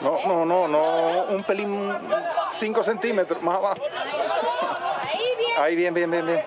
No, no, no, no, un pelín, 5 centímetros más abajo. Ahí bien. Ahí, bien, bien, bien, bien.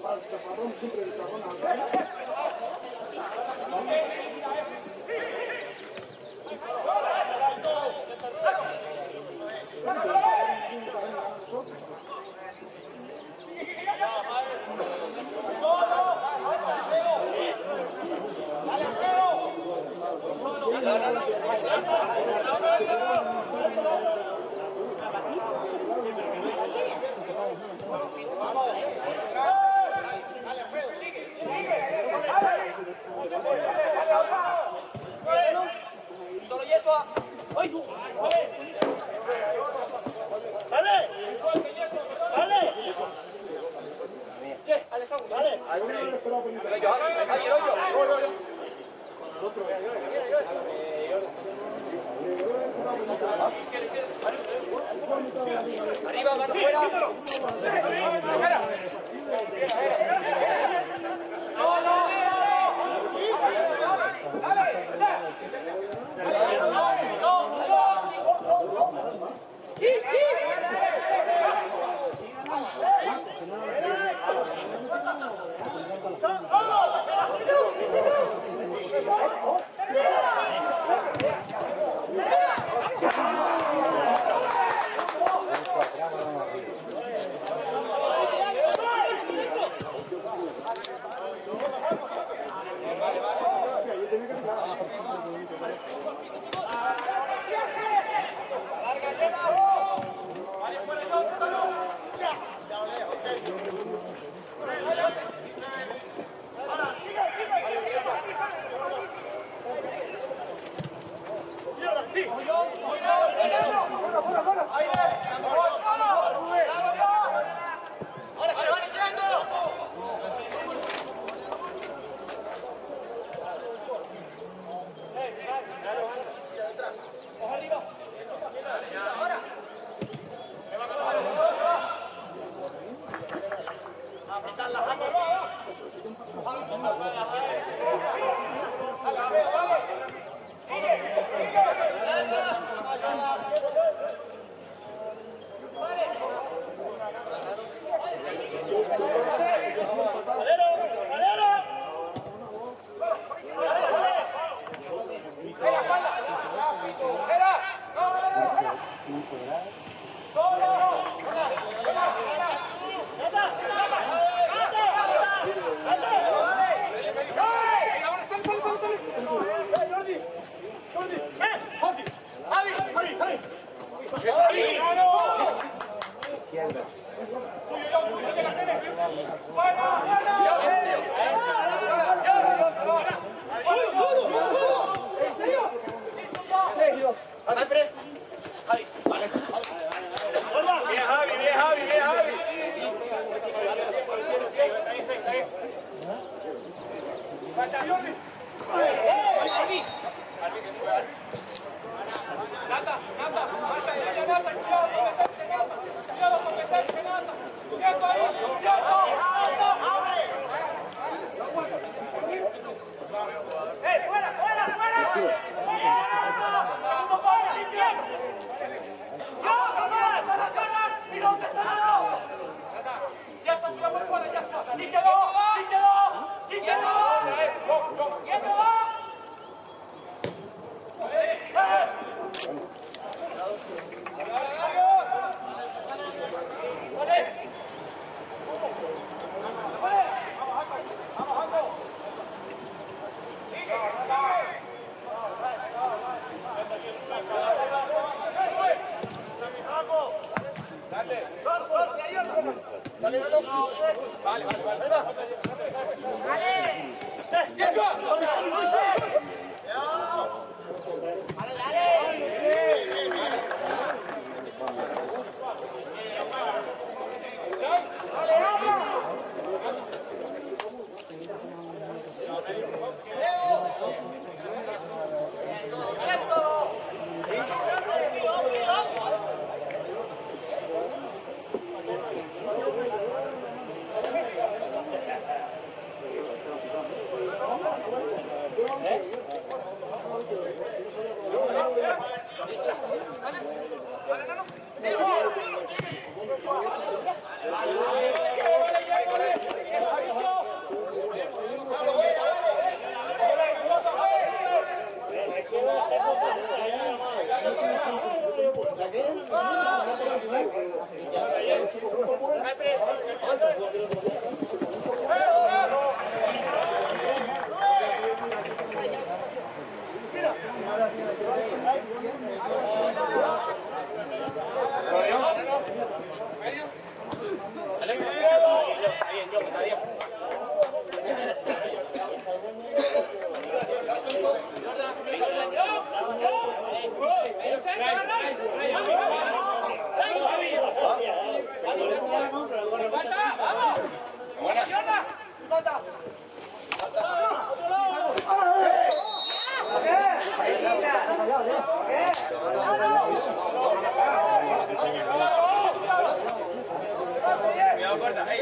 把他们几个，他们拿过来。Hey,